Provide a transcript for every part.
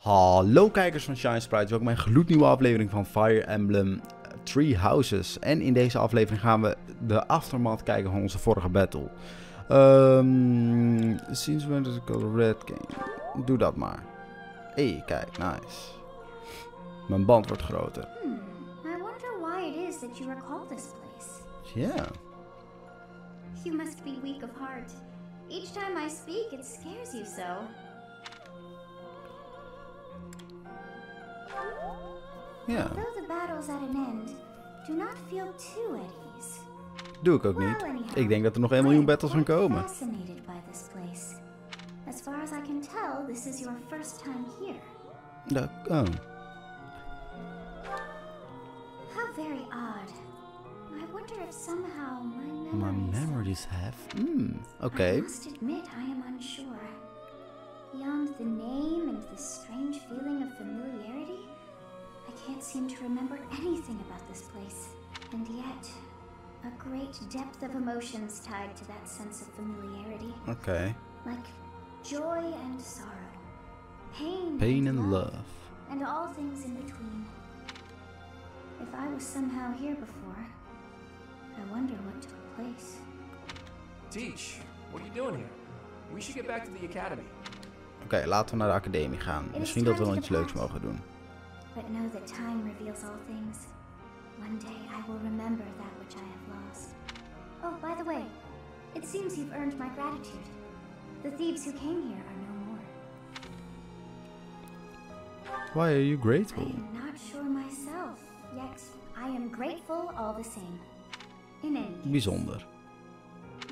Hallo kijkers van Shine Sprite, welkom bij een gloednieuwe aflevering van Fire Emblem Three Houses. En in deze aflevering gaan we de aftermath kijken van onze vorige battle. Um, since when does it go red game? Doe dat maar. Hé, hey, kijk, nice. Mijn band wordt groter. Hmm, I wonder why it is that you recall this place. Yeah. You must be weak of heart. Each time I speak, it scares you so. Ease. doe ik ook niet. Ik denk dat er nog 1 miljoen battles gaan komen. As far as I can tell, this is your first time here. Dat, oh. How very odd. I wonder if somehow my My memories... memories have... Hmm, oké. I must admit, I am unsure. Beyond the name seem to remember anything about this place. And yet, a great depth of emotions tied to that sense of familiarity, Okay. like joy and sorrow, pain, Pain and love. and all things in between. If I was somehow here before, I wonder what took place. Teach, what are you doing here? We should get back to the academy. Oké, laten we naar de academie gaan. Misschien dat we wel iets leuks mogen doen. But know that time reveals all things. One day I will remember that which I have lost. Oh, by the way, it seems you've earned my gratitude. The thieves who came here are no more. Why are you grateful? I am not sure myself, yet I am grateful all the same. In any case, Bijzonder.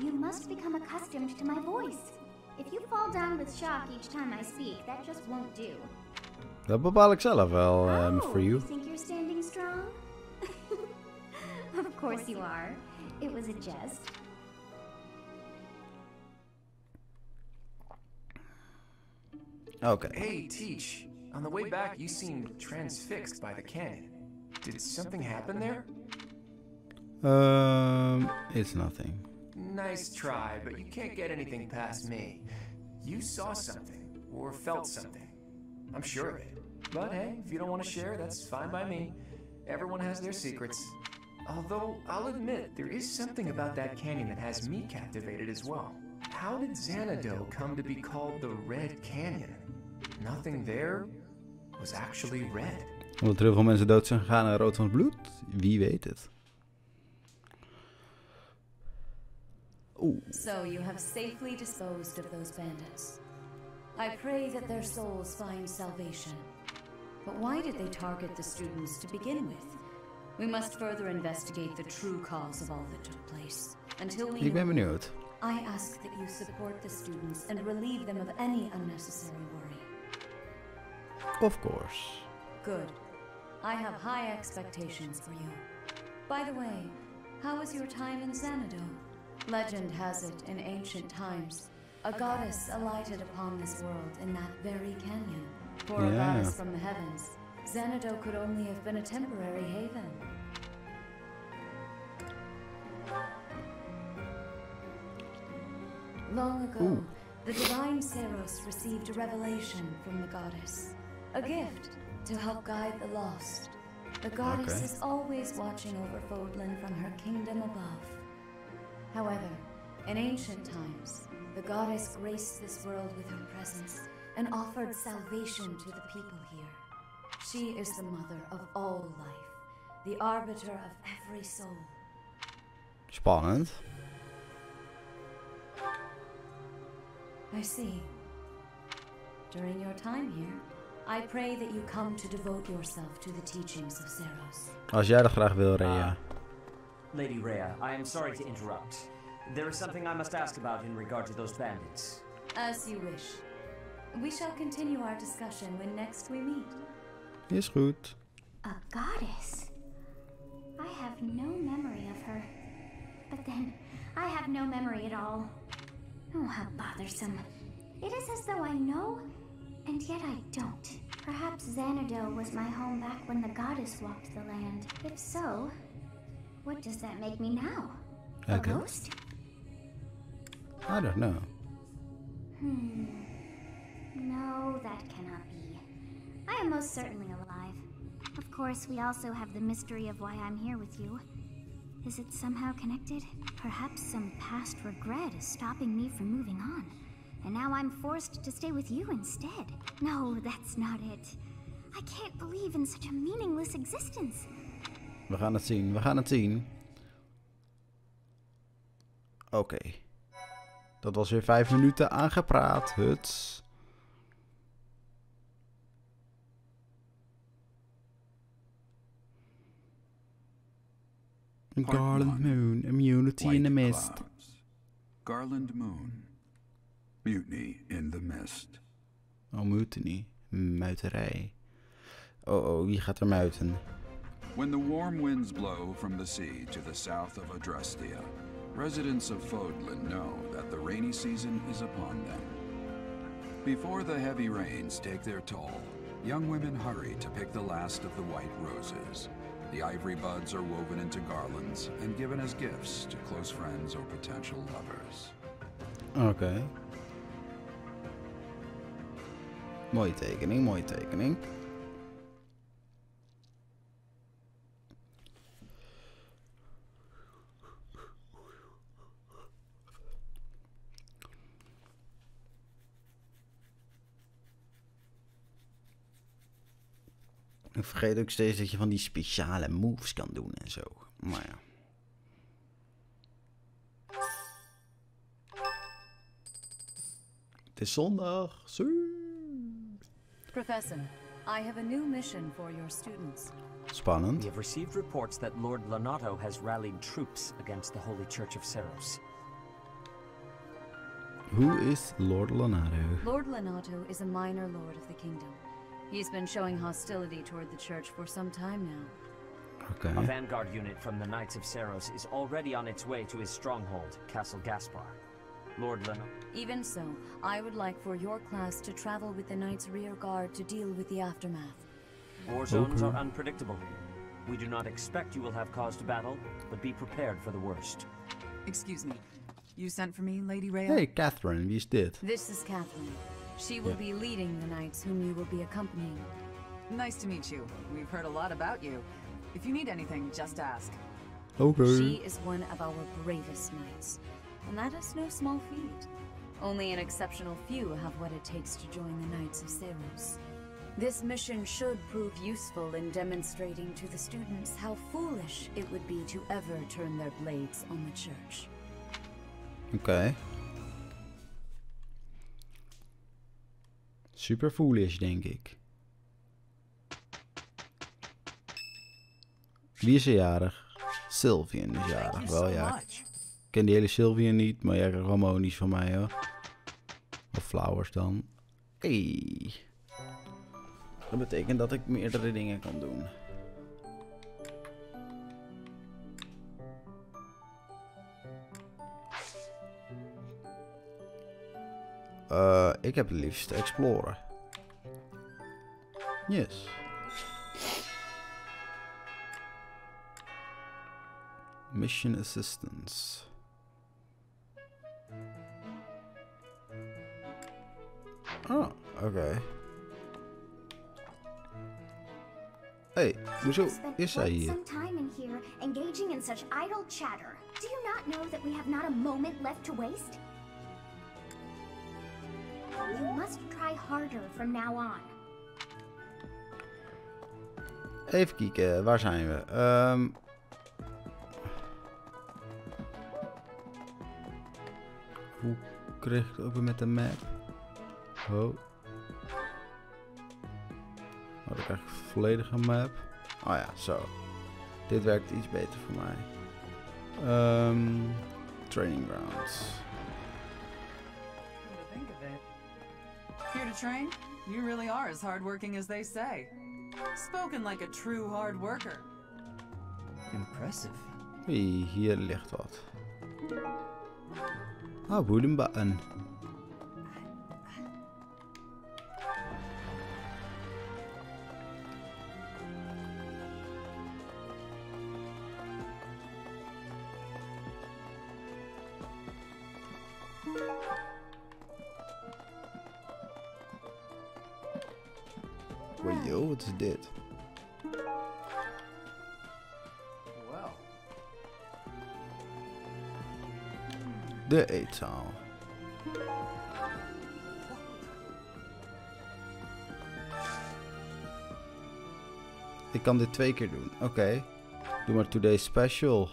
you must become accustomed to my voice. If you fall down with shock each time I speak, that just won't do. Dat bepaal ik zelf wel, um, oh, for you. you think you're standing strong? of course you are. It was a jest. Okay. Hey, Teach, on the way back you seemed transfixed by the canyon. Did something happen there? Um, it's nothing. Nice try, but you can't get anything past me. You saw something, or felt something. I'm sure of it. But hey, if you don't want to share, that's fine by me. Everyone has their secrets. Although, I'll admit, there is something about that canyon that has me captivated as well. How did Xanadu come to be called the Red Canyon? Nothing there was actually red. Omdat er heel veel mensen dood zijn gegaan aan rood van het bloed? Wie weet het. Oeh. So you have safely disposed of those bandits. I pray that their souls find salvation. But why did they target the students to begin with? We must further investigate the true cause of all that took place. Until we know. I ask that you support the students and relieve them of any unnecessary worry. Of course. Good. I have high expectations for you. By the way, how was your time in Xanadu? Legend has it in ancient times, a goddess alighted upon this world in that very canyon. For a Yeah. goddess from the heavens, Xanadu could only have been a temporary haven. Long ago, Ooh. the divine Seros received a revelation from the goddess, a gift to help guide the lost. The goddess Okay. is always watching over Fodlan from her kingdom above. However, in ancient times, the goddess graced this world with her presence and offered salvation to the people here. She is the mother of all life, the arbiter of every soul. Spannend. I see. During your time here, I pray that you come to devote yourself to the teachings of Zeros. Als jij dat graag wil, Rhea. Ah, Lady Rhea, I am sorry to interrupt. There is something I must ask about in regard to those bandits. As you wish. We shall continue our discussion when next we meet. Is goed. A goddess? I have no memory of her. But then, I have no memory at all. Oh, how bothersome. It is as though I know, and yet I don't. Perhaps Xanadu was my home back when the goddess walked the land. If so, what does that make me now? A Okay. ghost? I don't know. Hmm. No, that cannot be. I am most certainly alive. Of course, we also have the mystery of why I'm here with you. Is it somehow connected? Perhaps some past regret is stopping me from moving on. And now I'm forced to stay with you instead. No, that's not it. I can't believe in such a meaningless existence. We gaan het zien, we gaan het zien. Oké. Dat was weer vijf minuten aangepraat. Huts. Part Garland one. Moon, Immunity in the Mist. clouds. Garland Moon. Mutiny in the Mist. Oh, mutiny. Muiterij. Oh, oh, wie gaat er muiten? When the warm winds blow from the sea to the south of Adrestia, residents of Fodlan know that the rainy season is upon them. Before the heavy rains take their toll, young women hurry to pick the last of the white roses. The ivory buds are woven into garlands and given as gifts to close friends or potential lovers. Oké. Mooie tekening, Ik vergeet ook steeds dat je van die speciale moves kan doen en zo. Maar ja. Het is zondag. Zee. Professor, I have a new mission for your students. We Spannend. have received reports that Lord Lonato has rallied troops against the Holy Church of Seros. Who is Lord Leonardo? Lord Lenato is a minor lord of the kingdom. He's been showing hostility toward the church for some time now. Oké. A vanguard unit from the Knights of Seros is already on its way to his stronghold, Castle Gaspar. Lord Lonato. Even so, I would like for your class to travel with the Knights rear guard to deal with the aftermath. War zones Okay. are unpredictable. We do not expect you will have cause to battle, but be prepared for the worst. Excuse me. You sent for me, Lady Rhea? Hey Catherine, wie is dit? This is Catherine. She will be leading the knights whom you will be accompanying. Nice to meet you. We've heard a lot about you. If you need anything, just ask. Oké. She is one of our bravest knights, and that is no small feat. Only an exceptional few have what it takes to join the Knights of Seros. This mission should prove useful in demonstrating to the students how foolish it would be to ever turn their blades on the church. Oké. Super foolish, denk ik. Wie is er jarig? Sylvian is jarig. Wel ja. Ik ken die hele Sylvian niet, maar jij krijgt van mij hoor. Of flowers dan. Hey. Dat betekent dat ik meerdere dingen kan doen. Eh, ik heb het liefst exploren. Yes. Mission assistance. Oh, okay. Hey, hoezo is quite hier? some time in here engaging in such idle chatter. Do you not know that we have not a moment left to waste? From now on. Even kijken, waar zijn we? Ehm hoe kreeg ik het weer met de map? Oh. Dan ik een volledige map. Oh ja, zo. Dit werkt iets beter voor mij. Ehm training grounds. Train? You really are as hardworking as they say. Spoken like a true hard worker. Impressive. Hey, hier ligt wat. Ah, wooden button. Wat is dit? Well, De eetzaal. Ik kan dit twee keer doen. Oké. Doe maar Today Special.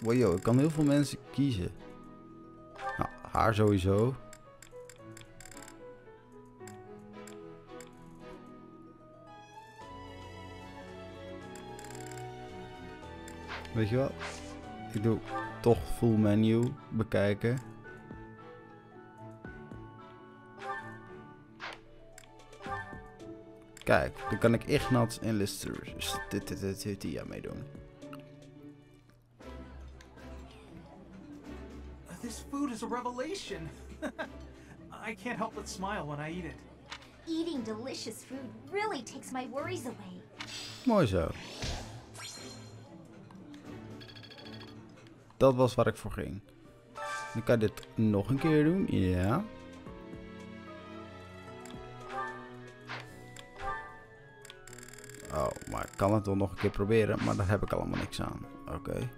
Wow, yo, ik kan heel veel mensen kiezen. Nou, haar sowieso. Weet je wat? Ik doe toch full menu bekijken. Kijk, dan kan ik Ignats en Listeria meedoen. This food is a revelation. I can't help but smile when I eat it. Eating delicious food really takes my worries away. Mooi zo. Dat was waar ik voor ging. Dan kan dit nog een keer doen. Ja. Oh, maar ik kan het wel nog een keer proberen. Maar daar heb ik allemaal niks aan. Oké.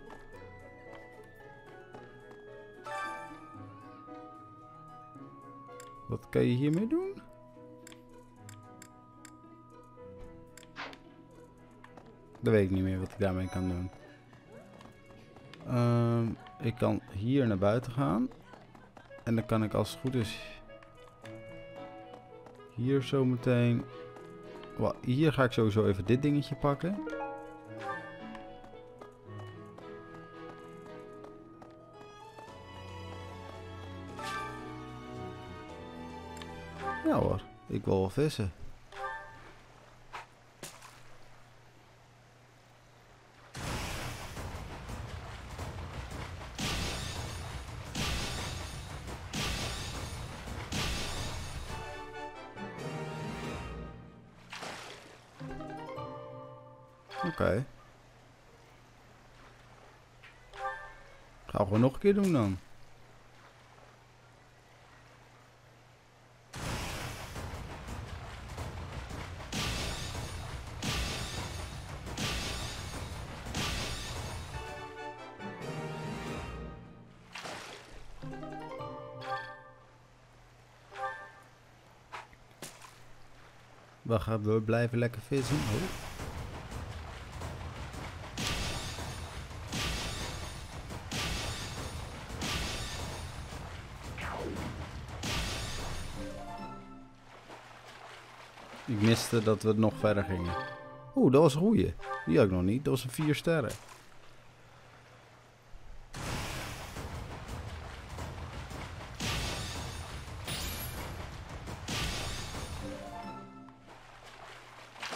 Wat kan je hiermee doen? Dat weet ik niet meer wat ik daarmee kan doen. Ehm, ik kan hier naar buiten gaan. En dan kan ik als het goed is... Hier zo meteen... Hier ga ik sowieso even dit dingetje pakken. Ja hoor, ik wil wel vissen. Oké. Gaan we nog een keer doen dan. We gaan we blijven lekker vissen. Oh. Dat we nog verder gingen. Oeh, dat was een goeie. Die had ik nog niet. Dat was een 4 sterren.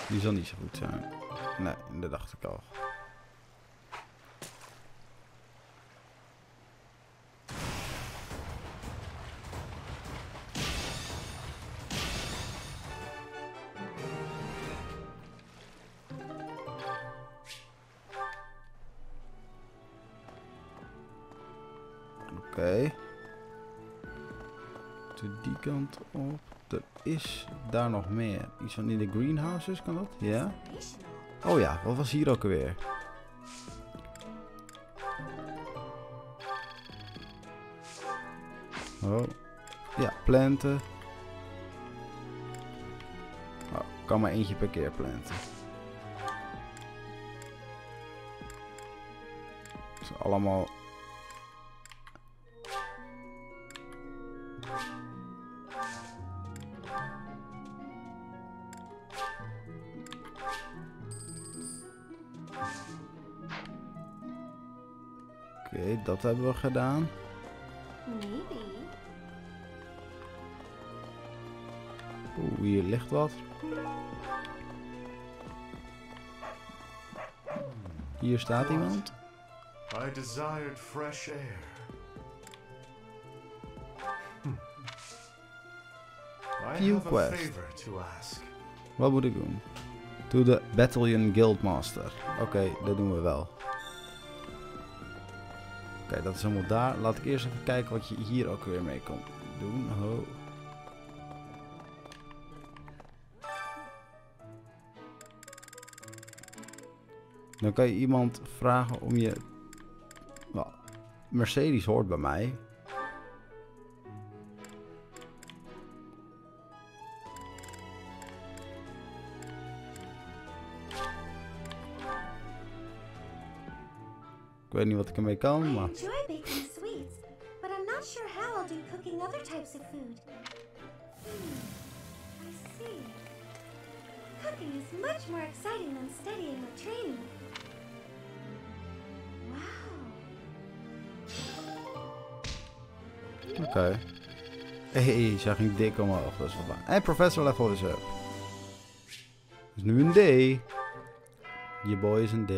Die zal niet zo goed zijn. Nee, dat dacht ik al. Is daar nog meer. Iets van in de greenhouses, kan dat? Ja. Oh ja, wat was hier ook alweer? Oh. Ja, planten. Oh, kan maar eentje per keer planten. Het is allemaal dat hebben we gedaan. Maybe. Oeh, hier ligt wat. Hier staat iemand. I desired fresh air. Hm. Quest. favor to ask. Wat moet ik doen? To the Battalion Guildmaster. Oké, dat doen we wel. Oké, dat is helemaal daar. Laat ik eerst even kijken wat je hier ook weer mee kan doen. Dan kan je iemand vragen om je... Well, Mercedes hoort bij mij. Weet niet wat ik ermee kan, I maar... enjoy baking sweets, but I'm not sure how I'll do cooking other types of food. Hmm. Cooking is much more exciting than studying or training. Wow. Oké. Hey, zij ging dik omhoog. Dat is wel. En professor level is up. Dus nu een D. Je boy is een D.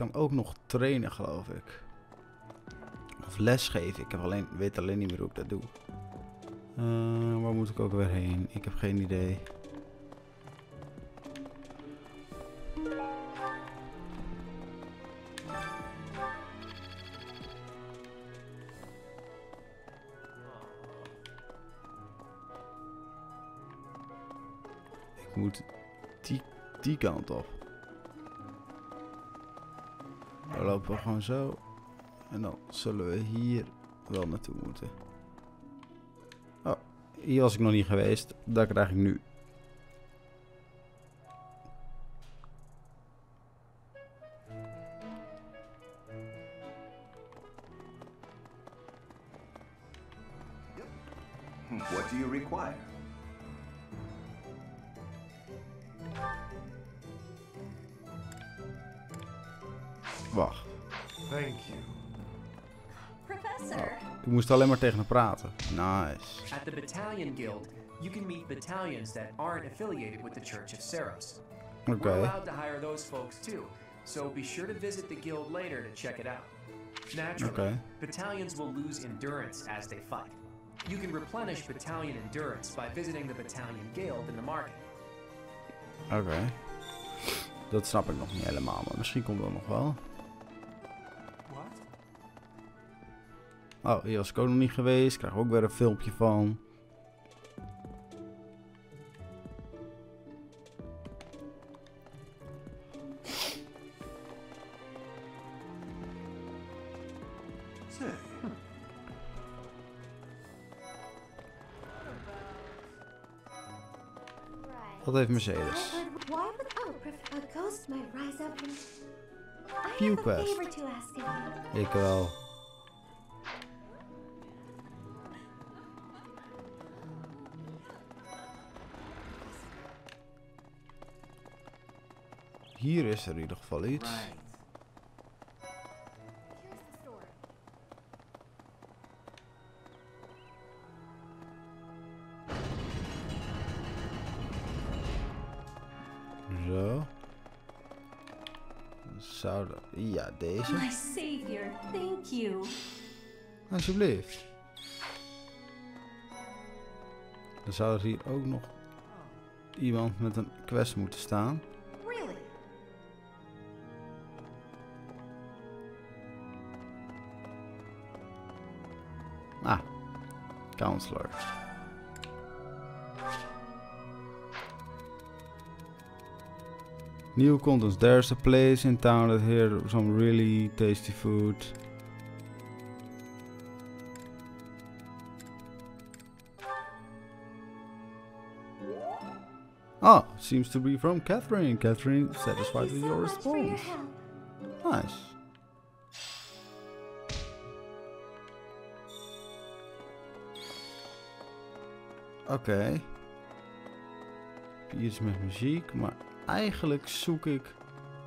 kan ook nog trainen, geloof ik. Of lesgeven. Ik heb alleen, weet alleen niet meer hoe ik dat doe. Eh, waar moet ik ook weer heen? Ik heb geen idee. Ik moet die, die kant op. Dan lopen we gewoon zo. En dan zullen we hier wel naartoe moeten. Oh, hier was ik nog niet geweest. Daar krijg ik nu. Ik moest alleen maar tegen hem praten. Nice. At the Battalion Guild, you can meet battalions that aren't affiliated with the Church of Ceros. We're Oké. allowed to hire those folks too, so be sure to visit the guild later to check it out. Naturally, Okay. battalions will lose endurance as they fight. You can replenish battalion endurance by visiting the Battalion Guild in the market. Oké. Dat snap ik nog niet helemaal, maar misschien komt dat nog wel. Oh, hier was ik ook nog niet geweest. Krijg ook weer een filmpje van. Wat heeft Mercedes? But why would oh, Hier is er in ieder geval iets. Zo. Zouden... Ja, deze. My savior, thank you. Alsjeblieft. Dan zou er hier ook nog iemand met een quest moeten staan. Counselor. New contents. There's a place in town that here some really tasty food. Ah, seems to be from Catherine. Catherine, satisfied with your response. Nice. Oké. Hier is met muziek, maar eigenlijk zoek ik,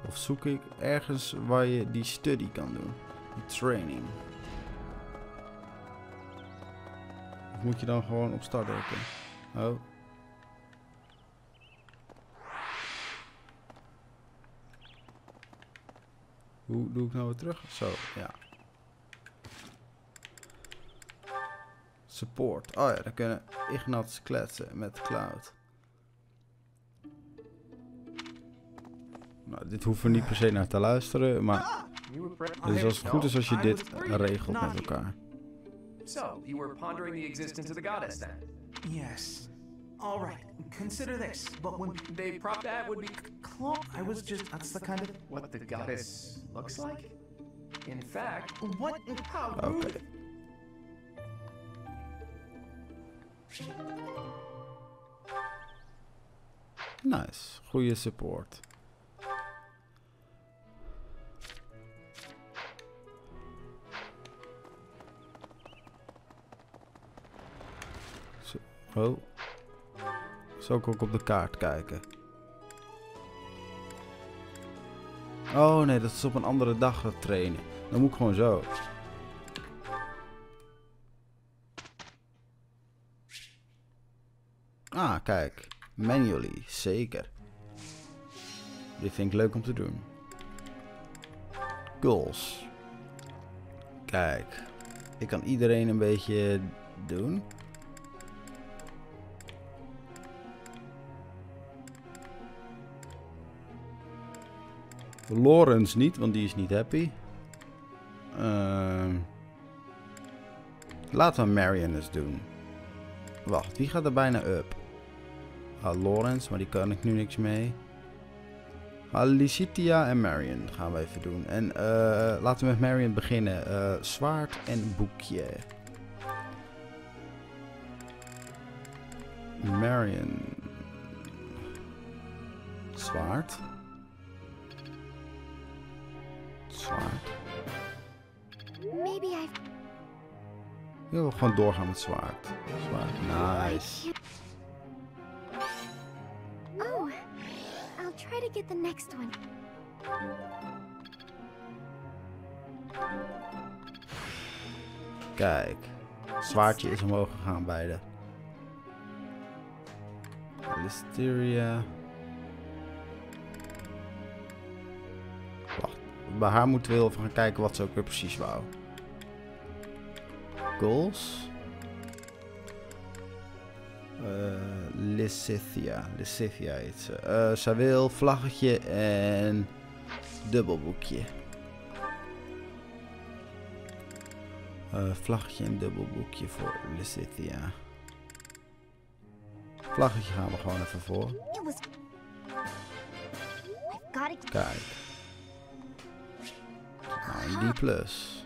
of zoek ik ergens waar je die study kan doen. Die training. Of moet je dan gewoon op start drukken? Oh. Hoe doe ik nou weer terug? Zo, ja. Support. Oh ja, dan kunnen Ignats kletsen met Cloud. Nou, dit hoeven we niet per se naar te luisteren, maar het is als het goed is als je dit regelt met elkaar. So, you were pondering the existence of the goddess then? Yes. All right, consider this. But when They prop that would be clone, I was just. That's the kind of. what the goddess looks like. In fact, What? How Oké. Nice. Goede support. Zo. Oh. Zal ik ook op de kaart kijken? Oh nee, dat is op een andere dag dat trainen. Dan moet ik gewoon zo. Ah, kijk. Manually, zeker. Dit vind ik leuk om te doen. Goals. Kijk. Ik kan iedereen een beetje doen. Lawrence niet, want die is niet happy. Ehm laten we Marion eens doen. Wacht, wie gaat er bijna up? Ah, Lawrence, maar die kan ik nu niks mee. Alicitia en Marion gaan we even doen. En eh, laten we met Marion beginnen. Eh, zwaard en boekje. Marion. Zwaard. Zwaard. Maybe I've. Ik wil gewoon doorgaan met zwaard. Zwaard. Nice. Get the next one. Kijk. Zwaardje is omhoog gegaan beide. Listeria. Wacht. Bij haar moeten we heel even gaan kijken wat ze ook weer precies wou. Goals. Eh Lysithia. Lysithia heet ze. Zij wil vlaggetje en dubbelboekje. Eh, vlaggetje en dubbelboekje voor Lysithia. Vlaggetje gaan we gewoon even voor. Kijk. Nou, D plus.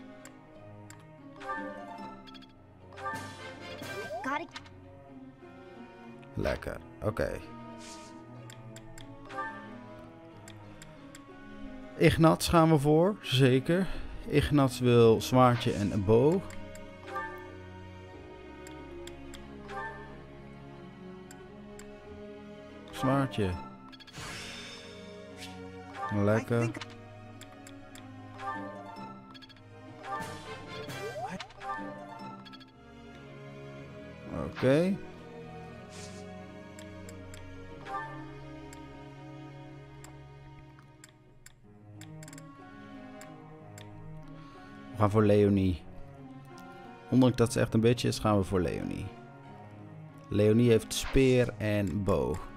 Lekker. Oké. Ignats gaan we voor, zeker. Ignats wil zwaardje en een boog. Zwaardje. Lekker. Oké. We gaan voor Leonie. Ondanks dat ze echt een beetje is, gaan we voor Leonie. Leonie heeft speer en boog.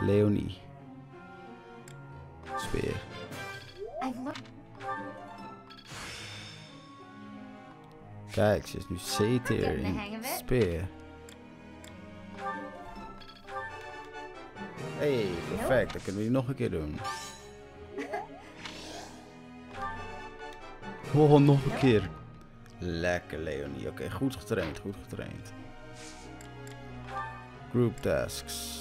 Leonie. Speer. Kijk, ze is nu the in speer. Hey, perfect. Dan kunnen we die nog een keer doen. Oh, nog een keer. Lekker, Leonie. Oké, goed getraind, goed getraind. Group tasks.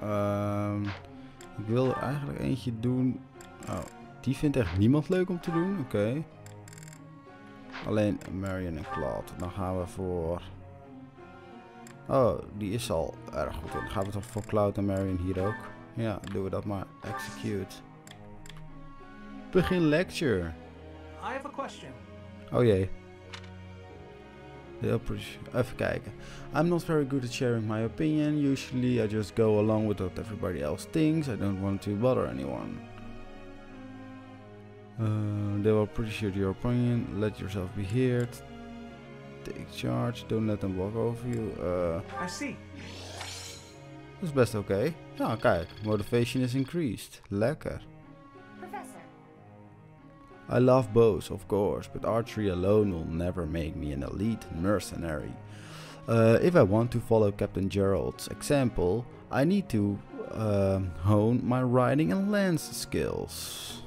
Ehm, ik wil er eigenlijk eentje doen. Oh, die vindt echt niemand leuk om te doen. Oké. Alleen Marion en Claude. Dan gaan we voor. Oh, die is al erg goed in. Dan gaan we toch voor Cloud en Marion hier ook. Ja, doen we dat maar. Execute. Begin lecture. I have a question. Oh jee. Heel. Even kijken. I'm not very good at sharing my opinion. Usually I just go along with what everybody else thinks. I don't want to bother anyone. Uh, they will appreciate your opinion. Let yourself be heard. Take charge. Don't let them walk over you. Uh, I see. dat is best okay. Nou, kijk. Motivation is increased. Lekker. Professor, I love bows, of course, but archery alone will never make me an elite mercenary. Uh, if I want to follow Captain Gerald's example, I need to um, hone my riding and lance skills.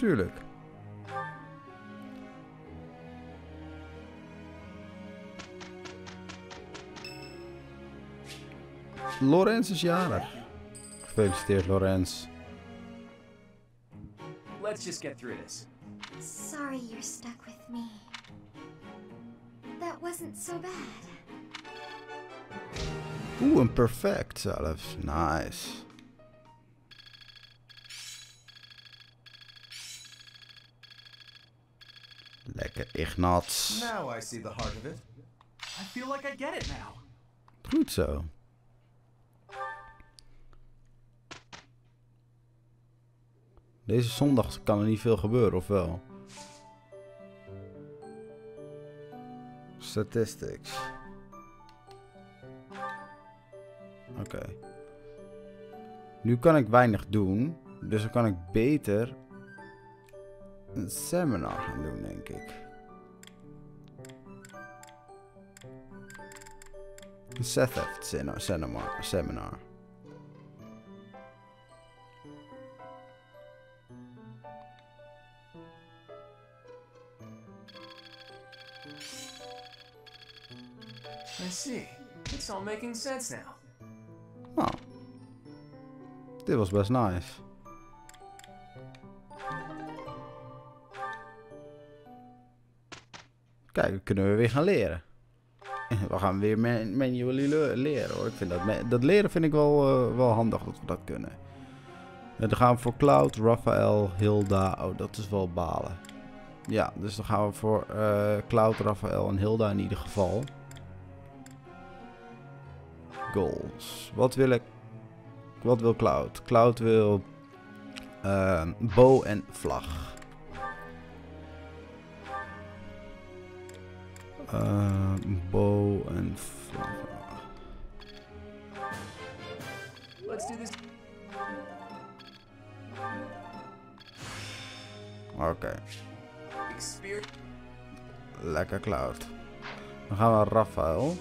Tuurlijk. Lorenz is jarig. Gefeliciteerd, Lorenz. Let's just get through this. sorry you're stuck with me. That wasn't so bad. Oeh, een perfect zelfs. Nice. Lekker, Ignats. Now I see the heart of it. I feel like I get it now. Goed zo. Deze zondag kan er niet veel gebeuren, of wel? Statistics. Oké. Nu kan ik weinig doen, dus dan kan ik beter een seminar gaan doen, denk ik. Een Seth seminar. seminar. I see. It's all making sense now. Oh. Nou, dit was best nice. Kijk, kunnen we weer gaan leren. We gaan weer man manually le- leren hoor. Ik vind dat, dat leren vind ik wel, eh, wel handig dat we dat kunnen. En dan gaan we voor Cloud, Raphaël, Hilda. Oh, dat is wel balen. Ja, dus dan gaan we voor eh, Cloud, Raphaël en Hilda in ieder geval. Goals. Wat wil ik? Wat wil Cloud? Cloud wil eh, bow en vlag. Eh, bow en. Let's do this. Oké, Experience. lekker Cloud. Dan gaan we naar Raphaël.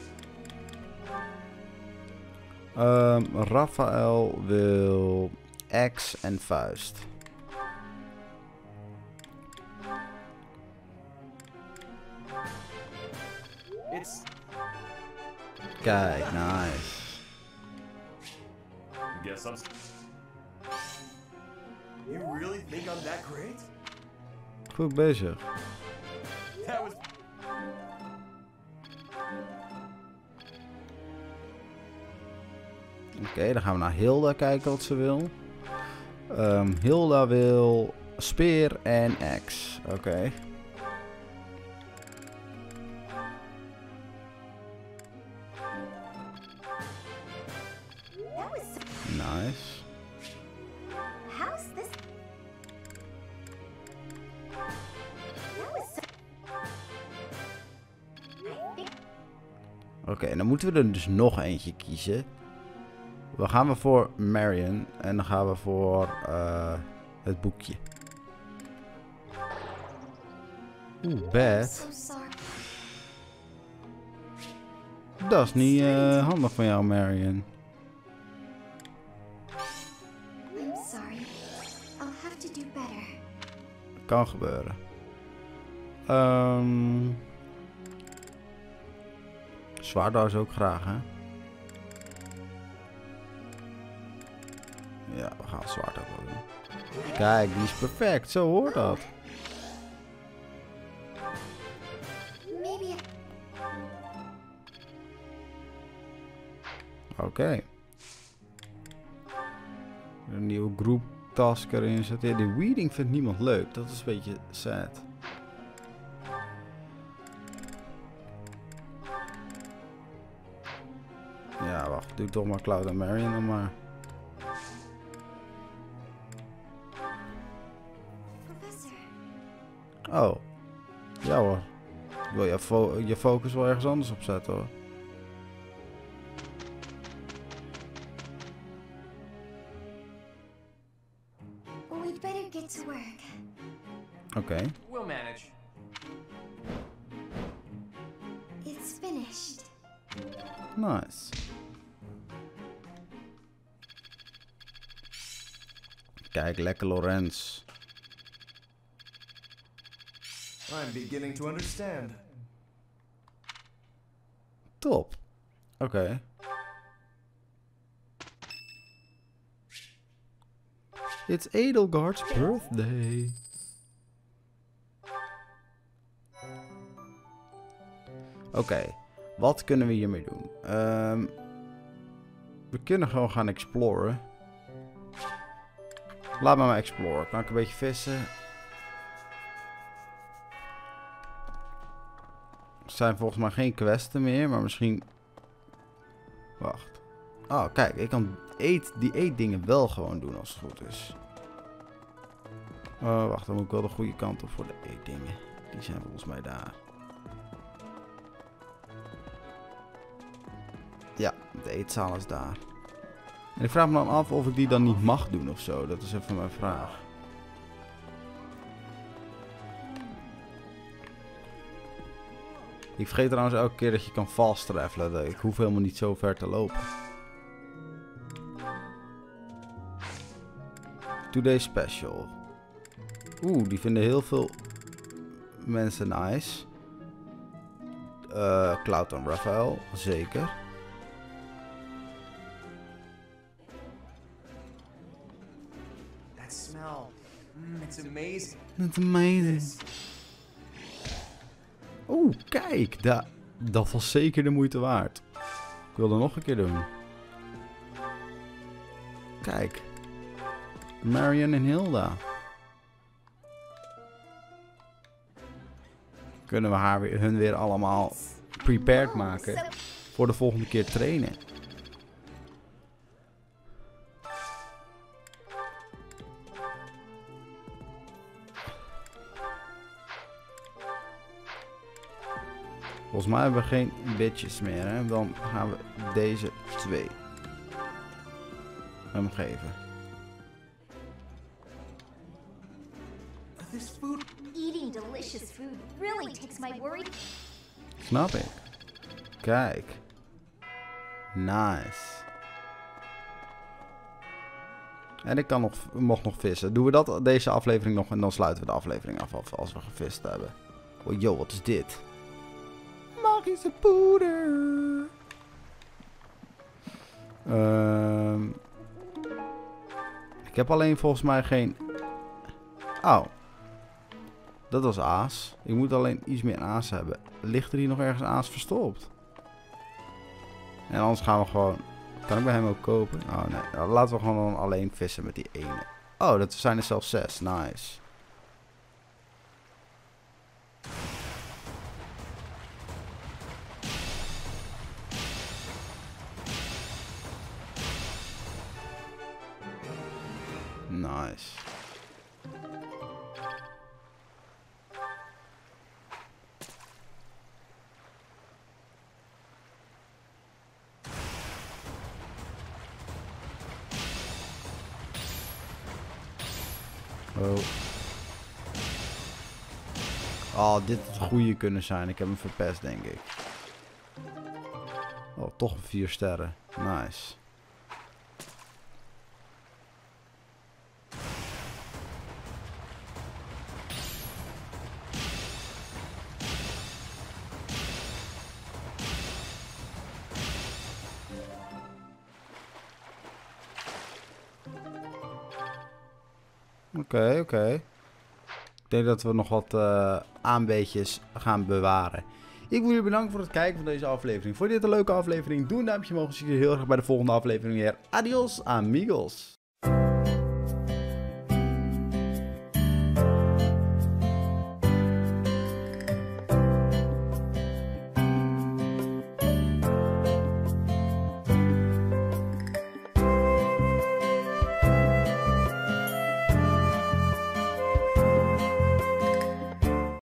Ehm Raphaël wil axe en vuist. Kijk, nice. Guess I'm. You really think I'm that great? Goed bezig. That was. Oké, dan gaan we naar Hilda kijken wat ze wil. Ehm, Hilda wil speer en axe. Oké. That moeten we er dus nog eentje kiezen. We gaan we voor Marion en dan gaan we voor eh, het boekje. Oeh, bad. Dat is niet eh, handig van jou, Marion. Kan gebeuren. Ehm Zwaardouw ook graag, hè? Ja, we gaan zwaard ook wel doen. Kijk, die is perfect. Zo hoort dat. Oké. Een nieuwe group task erin zetten. Ja, die weeding vindt niemand leuk. Dat is een beetje sad. Doe ik toch maar Cloud en Marion dan maar. Oh. Ja hoor. Ik wil je, fo je focus wel ergens anders op zetten hoor. Oké. Okay. Kijk, lekker Lorenz. I'm beginning to understand. Top. Oké. It's Edelgard's birthday. Oké, wat kunnen we hiermee doen? Ehm, we kunnen gewoon gaan exploren. Laat me maar exploren. Kan ik een beetje vissen? Er zijn volgens mij geen questen meer, maar misschien... Wacht. Oh, kijk, ik kan eet, die eetdingen wel gewoon doen als het goed is. Oh, wacht, dan moet ik wel de goede kant op voor de eetdingen. Die zijn volgens mij daar. Ja, de eetzaal is daar. En ik vraag me dan af of ik die dan niet mag doen of zo. Dat is even mijn vraag. Ik vergeet trouwens elke keer dat je kan fast travelen. Ik hoef helemaal niet zo ver te lopen. Today Special. Oeh, die vinden heel veel mensen nice. Uh, Cloud en Raphael, zeker. That's amazing. Oeh, kijk. Da dat was zeker de moeite waard. Ik wil er nog een keer doen. Kijk. Marion en Hilda. Kunnen we haar hun weer allemaal prepared maken voor de volgende keer trainen. Volgens mij hebben we geen bitches meer. Hè? Dan gaan we deze twee hem geven. This food. Eating delicious food really takes my worry. Snap ik. Kijk. Nice. En ik kan nog, mocht nog vissen. Doen we dat deze aflevering nog en dan sluiten we de aflevering af als we gevist hebben. Oh yo, wat is dit? Magische poeder. Ehm ik heb alleen volgens mij geen... Oh. Dat was aas. Ik moet alleen iets meer aas hebben. Ligt er hier nog ergens aas verstopt? En anders gaan we gewoon... Kan ik bij hem ook kopen? Oh nee. Nou, laten we gewoon alleen vissen met die ene. Oh, dat zijn er zelfs zes. Nice. Nice. Oh. Oh, dit had het goede kunnen zijn. Ik heb hem verpest, denk ik. Oh, toch een vier sterren. Nice. Oké, oké. Ik denk dat we nog wat uh, aanbeetjes gaan bewaren. Ik wil jullie bedanken voor het kijken van deze aflevering. Vond je dit een leuke aflevering? Doe een duimpje omhoog. Zie je heel erg bij de volgende aflevering weer. Adios, amigos.